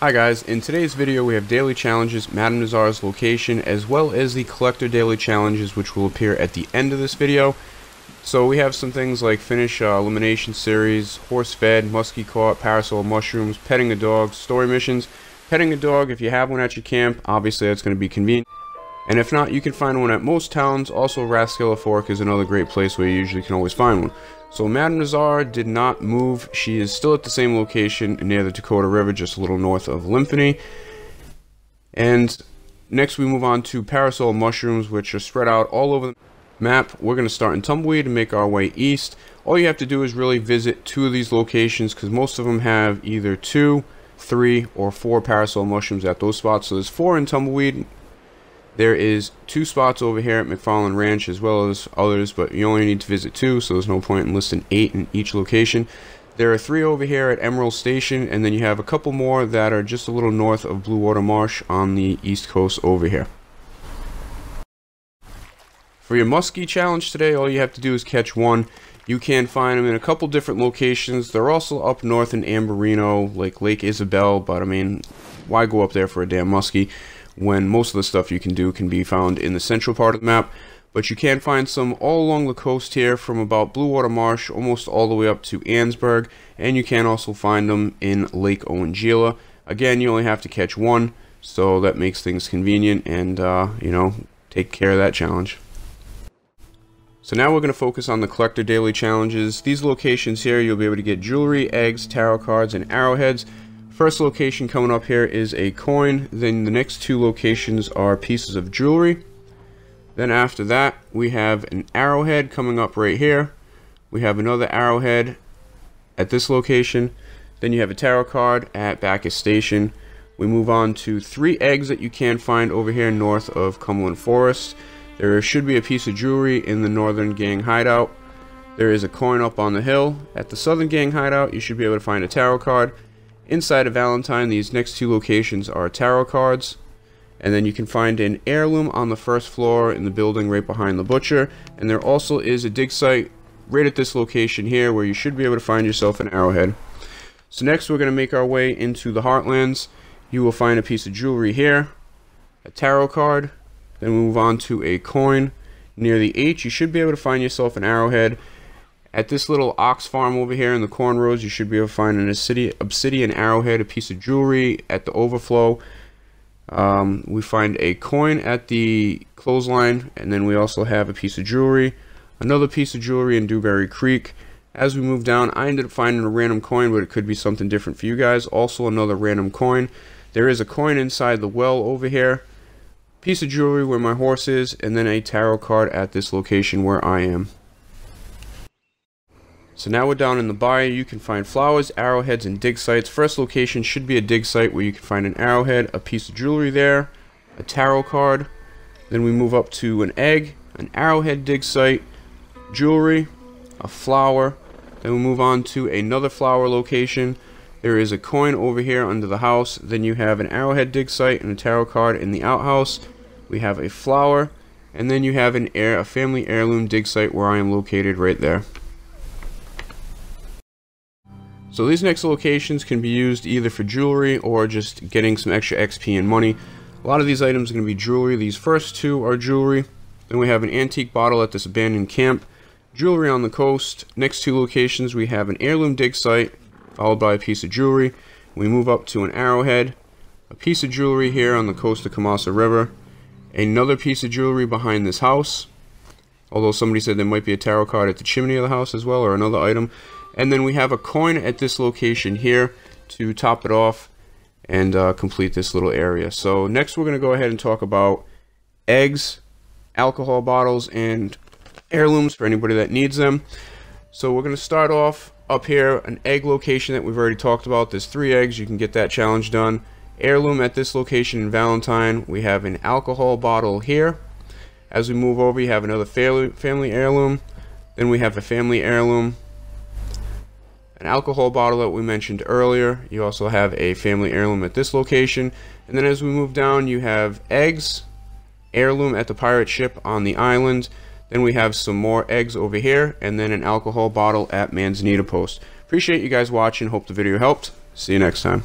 Hi guys, in today's video we have daily challenges, Madam Nazar's location, as well as the collector daily challenges which will appear at the end of this video. So we have some things like finish uh, elimination series, horse fed, musky caught, parasol mushrooms, petting a dog, story missions. Petting a dog, if you have one at your camp, obviously that's going to be convenient. And if not, you can find one at most towns. Also, Rathskeller Fork is another great place where you usually can always find one. So Madam Nazar did not move. She is still at the same location near the Dakota River, just a little north of Limpany. And next we move on to parasol mushrooms, which are spread out all over the map. We're going to start in Tumbleweed and make our way east. All you have to do is really visit two of these locations because most of them have either two, three, or four parasol mushrooms at those spots. So there's four in Tumbleweed, there is two spots over here at McFarland Ranch as well as others, but you only need to visit two, so there's no point in listing eight in each location. There are three over here at Emerald Station, and then you have a couple more that are just a little north of Blue Water Marsh on the east coast over here. For your muskie challenge today, all you have to do is catch one. You can find them in a couple different locations. They're also up north in Ambarino, like Lake Isabel, but I mean, why go up there for a damn muskie? When most of the stuff you can do can be found in the central part of the map. But you can find some all along the coast here from about Blue Water Marsh almost all the way up to Annesburg. And you can also find them in Lake Owanjila. Again, you only have to catch one, so that makes things convenient and, uh, you know, take care of that challenge. So now we're going to focus on the collector daily challenges. These locations here, you'll be able to get jewelry, eggs, tarot cards, and arrowheads. First location coming up here is a coin. Then the next two locations are pieces of jewelry. Then after that, we have an arrowhead coming up right here. We have another arrowhead at this location. Then you have a tarot card at Bacchus Station. We move on to three eggs that you can find over here north of Cumberland Forest. There should be a piece of jewelry in the Northern Gang hideout. There is a coin up on the hill. At the Southern Gang hideout, you should be able to find a tarot card. Inside of Valentine, these next two locations are tarot cards. And then you can find an heirloom on the first floor in the building right behind the butcher. And there also is a dig site right at this location here where you should be able to find yourself an arrowhead. So next we're going to make our way into the Heartlands. You will find a piece of jewelry here, a tarot card, then we move on to a coin. Near the H, you should be able to find yourself an arrowhead. At this little ox farm over here in the corn rows, you should be able to find an obsidian arrowhead, a piece of jewelry at the overflow. Um, we find a coin at the clothesline, and then we also have a piece of jewelry, another piece of jewelry in Dewberry Creek. As we move down, I ended up finding a random coin, but it could be something different for you guys. Also, another random coin. There is a coin inside the well over here, piece of jewelry where my horse is, and then a tarot card at this location where I am. So now we're down in the bayou. You can find flowers, arrowheads, and dig sites. First location should be a dig site where you can find an arrowhead, a piece of jewelry there, a tarot card. Then we move up to an egg, an arrowhead dig site, jewelry, a flower. Then we move on to another flower location. There is a coin over here under the house. Then you have an arrowhead dig site and a tarot card in the outhouse. We have a flower. And then you have an air, a family heirloom dig site where I am located right there. So these next locations can be used either for jewelry or just getting some extra XP and money. A lot of these items are going to be jewelry. These first two are jewelry. Then we have an antique bottle at this abandoned camp. Jewelry on the coast. Next two locations we have an heirloom dig site followed by a piece of jewelry. We move up to an arrowhead. A piece of jewelry here on the coast of Kamassa River. Another piece of jewelry behind this house. Although somebody said there might be a tarot card at the chimney of the house as well or another item. And then we have a coin at this location here to top it off and uh, complete this little area. So next we're going to go ahead and talk about eggs, alcohol bottles, and heirlooms for anybody that needs them. So we're going to start off up here, an egg location that we've already talked about. There's three eggs. You can get that challenge done. Heirloom at this location in Valentine. We have an alcohol bottle here. As we move over, you have another family heirloom. Then we have a family heirloom an alcohol bottle that we mentioned earlier. You also have a family heirloom at this location. And then as we move down, you have eggs, heirloom at the pirate ship on the island. Then we have some more eggs over here, and then an alcohol bottle at Manzanita Post. Appreciate you guys watching. Hope the video helped. See you next time.